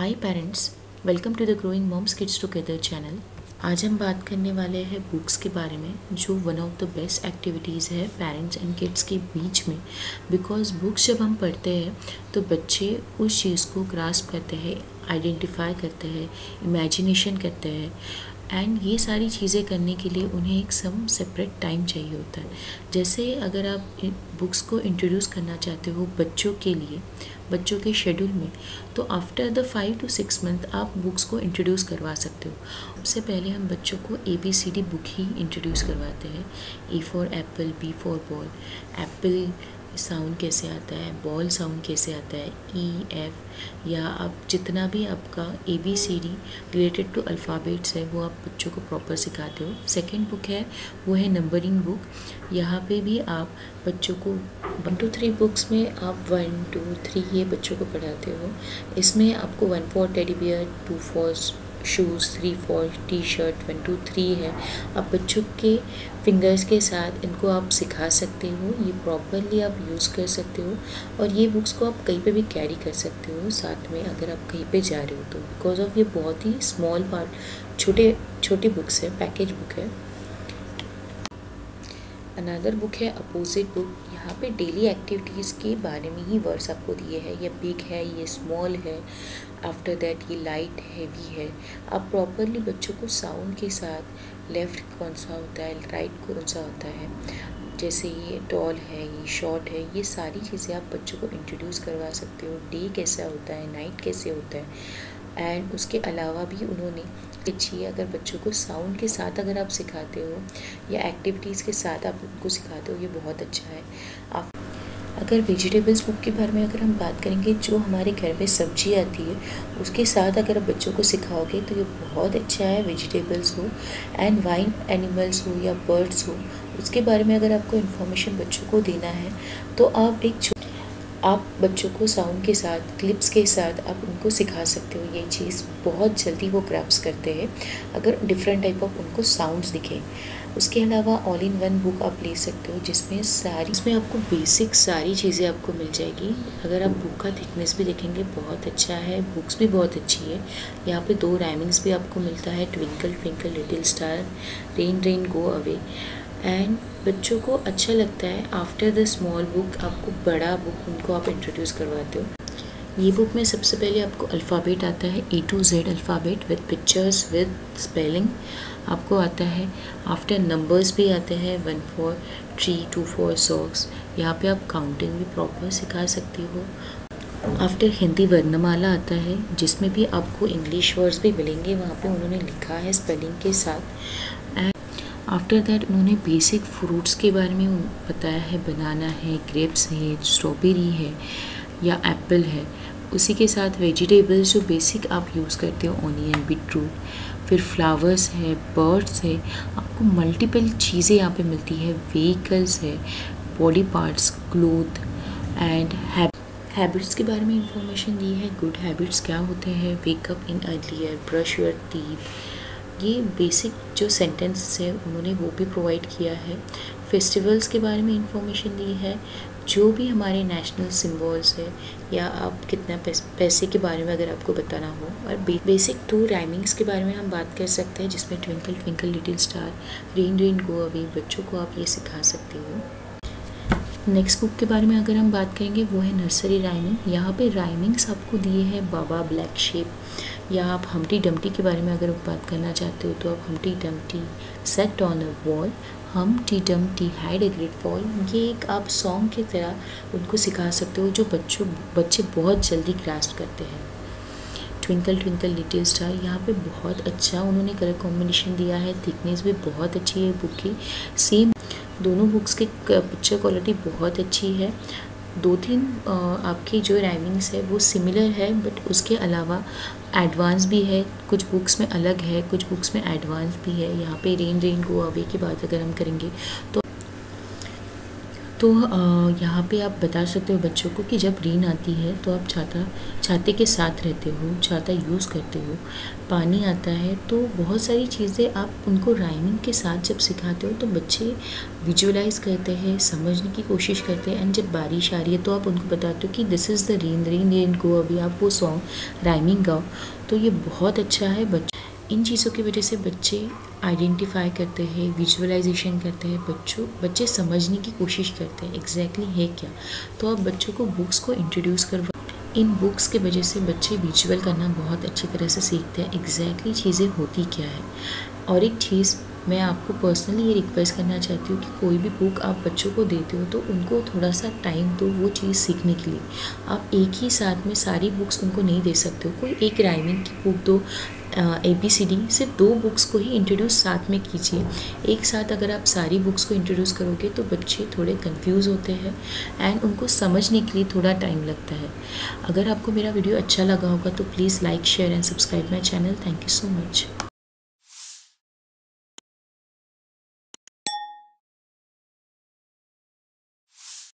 Hi parents welcome to the growing moms kids together channel आज हम बात करने वाले हैं बुक्स के बारे में, जो one of the best activities है पेरेंट्स एंड किड्स के बीच में. बिकॉज़ बुक्स जब हम पढ़ते हैं तो बच्चे उस चीज़ को ग्रास्प करते हैं आइडेंटिफाई करते हैं इमेजिनेशन करते हैं. एंड ये सारी चीज़ें करने के लिए उन्हें एक सम सेपरेट टाइम चाहिए होता है। जैसे अगर आप बुक्स को इंट्रोड्यूस करना चाहते हो बच्चों के लिए, बच्चों के शेड्यूल में तो after the five to six month आप बुक्स को इंट्रोड्यूस करवा सकते हो। सबसे पहले हम बच्चों को A B C D book he introduce करवाते हैं। A for apple B for ball apple sound कैसे आता है बॉल साउंड कैसे आता है ई एफ़ या आप जितना भी आपका A B C D related to alphabets है, वो आप बच्चों को प्रॉपर सिखाते हो। सेकेंड बुक है, वो है नंबरिंग बुक यहाँ पे भी आप बच्चों को वन टू थ्री बुक्स में आप वन टू थ्री ये बच्चों को पढ़ाते हो। इसमें आपको one for teddy bear two for shoes three for T shirt one two three है। आप बच्चों के फिंगर्स के साथ इनको आप सिखा सकते हो, ये प्रॉपरली आप यूज़ कर सकते हो और ये बुक्स को आप कहीं पे भी कैरी कर सकते हो साथ में अगर आप कहीं पे जा रहे हो तो। बिकॉज़ ऑफ़ ये बहुत ही स्मॉल पार्ट छोटे, छोटी बुक्स है पैकेज बुक है। अनदर बुक है अपोजिट बुक यहाँ पे डेली एक्टिविटीज़ के बारे में ही वर्ड्स आपको दिए हैं। ये बिग है, ये स्मॉल है आफ्टर दैट ये लाइट हैवी है। आप प्रॉपरली बच्चों को साउंड के साथ लेफ़्ट कौन सा होता है राइट कौन सा होता है? जैसे ये टॉल है, ये शॉर्ट है, ये सारी चीज़ें आप बच्चों को इंट्रोड्यूस करवा सकते हो। डे कैसा होता है नाइट कैसे होता है? एंड उसके अलावा भी उन्होंने अच्छी अगर बच्चों को साउंड के साथ अगर आप सिखाते हो या एक्टिविटीज़ के साथ आप उनको सिखाते हो, ये बहुत अच्छा है। आप अगर वेजिटेबल्स बुक के बारे में अगर हम बात करेंगे, जो हमारे घर में सब्ज़ी आती है, उसके साथ अगर आप बच्चों को सिखाओगे तो ये बहुत अच्छा है वेजिटेबल्स हो एंड वाइन एनिमल्स हो या बर्ड्स हो, उसके बारे में अगर आपको इन्फॉर्मेशन बच्चों को देना है तो आप एक आप बच्चों को साउंड के साथ क्लिप्स के साथ आप उनको सिखा सकते हो। ये चीज़ बहुत जल्दी वो ग्रैप्स करते हैं, अगर डिफरेंट टाइप ऑफ़ उनको साउंड्स दिखे। उसके अलावा ऑल इन वन बुक आप ले सकते हो, जिसमें सारी इसमें आपको बेसिक सारी चीज़ें आपको मिल जाएगी। अगर आप बुक का थिकनेस भी देखेंगे, बहुत अच्छा है। बुक्स भी बहुत अच्छी है। यहाँ पे दो राइमिंग्स भी आपको मिलता है twinkle twinkle little star rain rain go away and बच्चों को अच्छा लगता है। आफ्टर द स्मॉल बुक आपको बड़ा बुक उनको आप इंट्रोड्यूस करवाते हो। ये बुक में सबसे पहले आपको अल्फ़ाबेट आता है। A to Z alphabet with pictures with spelling आपको आता है। आफ्टर नंबर्स भी आते हैं। One four three two for socks यहाँ पे आप काउंटिंग भी प्रॉपर सिखा सकती हो। आफ्टर हिंदी वर्णमाला आता है, जिसमें भी आपको इंग्लिश वर्ड्स भी मिलेंगे, वहाँ पे उन्होंने लिखा है स्पेलिंग के साथ। आफ्टर दैट उन्होंने बेसिक फ्रूट्स के बारे में बताया है बनाना है ग्रेप्स है स्ट्रॉबेरी है, या एप्पल है। उसी के साथ वेजिटेबल्स जो बेसिक आप यूज़ करते हो ऑनियन बीटरूट फिर फ्लावर्स है बर्ड्स है, आपको मल्टीपल चीज़ें यहाँ पे मिलती है। व्हीकल्स है body parts cloth and habits के बारे में इंफॉर्मेशन दी है। गुड हैबिट्स क्या होते हैं? Wake up in earlier brush your teeth ये बेसिक जो सेंटेंसेस है उन्होंने वो भी प्रोवाइड किया है। फेस्टिवल्स के बारे में इंफॉर्मेशन दी है। जो भी हमारे नेशनल सिम्बल्स है या आप कितना पैसे के बारे में अगर आपको बताना हो और बे, बेसिक टू राइमिंग्स के बारे में हम बात कर सकते हैं जिसमें twinkle twinkle little star rain rain go away बच्चों को आप ये सिखा सकते हो। नेक्स्ट बुक के बारे में अगर हम बात करेंगे वो है नर्सरी राइमिंग यहाँ पे राइमिंग्स आपको दिए हैं बाबा ब्लैक शेप। या आप हमटी डमटी के बारे में अगर बात करना चाहते हो तो आप Humpty Dumpty sat on a wall Humpty Dumpty had a great fall ये एक आप सॉन्ग की तरह उनको सिखा सकते हो जो बच्चों, बच्चे बहुत जल्दी ग्रास्प करते हैं। ट्विंकल ट्विंकल लिटिल स्टार यहाँ पे बहुत अच्छा उन्होंने कलर कॉम्बिनेशन दिया है थिकनेस भी बहुत अच्छी है बुक की। सेम दोनों बुक्स की पिक्चर क्वालिटी बहुत अच्छी है। दो तीन आपकी जो राइमिंग्स है वो सिमिलर है बट उसके अलावा एडवांस भी है, कुछ बुक्स में अलग है, कुछ बुक्स में एडवांस भी है। यहाँ पे रेन रेन गो अवे की बात अगर हम करेंगे तो तो यहाँ पे आप बता सकते हो बच्चों को कि जब रेन आती है तो आप छाता, छाते के साथ रहते हो, छाता यूज़ करते हो, पानी आता है तो बहुत सारी चीज़ें आप उनको राइमिंग के साथ जब सिखाते हो तो बच्चे विजुअलाइज करते हैं, समझने की कोशिश करते हैं। एंड जब बारिश आ रही है तो आप उनको बताते हो कि this is the rain rain rain go अभी आप वो सॉन्ग राइमिंग गाओ। तो ये बहुत अच्छा है बच्चे इन चीज़ों की वजह से बच्चे आइडेंटिफाई करते हैं विजुअलाइजेशन करते हैं, बच्चों, बच्चे समझने की कोशिश करते हैं एग्जैक्टली exactly है क्या? तो आप बच्चों को बुक्स को इंट्रोड्यूस करवा, इन बुक्स के वजह से बच्चे विजुअल करना बहुत अच्छी तरह से सीखते हैं एग्जैक्टली exactly चीज़ें होती क्या है? और एक चीज़ मैं आपको पर्सनली ये रिक्वेस्ट करना चाहती हूँ कि कोई भी बुक आप बच्चों को देते हो तो उनको थोड़ा सा टाइम दो वो चीज़ सीखने के लिए। आप एक ही साथ में सारी बुक्स उनको नहीं दे सकते हो, कोई एक राइमिंग की बुक दो ए बी सी डी सिर्फ़ दो बुक्स को ही इंट्रोड्यूस साथ में कीजिए। एक साथ अगर आप सारी बुक्स को इंट्रोड्यूस करोगे तो बच्चे थोड़े कंफ्यूज होते हैं एंड उनको समझने के लिए थोड़ा टाइम लगता है। अगर आपको मेरा वीडियो अच्छा लगा होगा तो please like share and subscribe my channel thank you so much